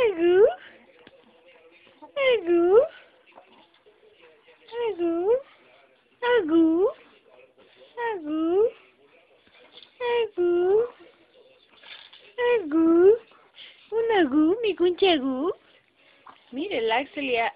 Agu. Agu. Agu. Agu. Agu. Agu. Agu. Un agu, mi conchagu. Mire, el Axel ya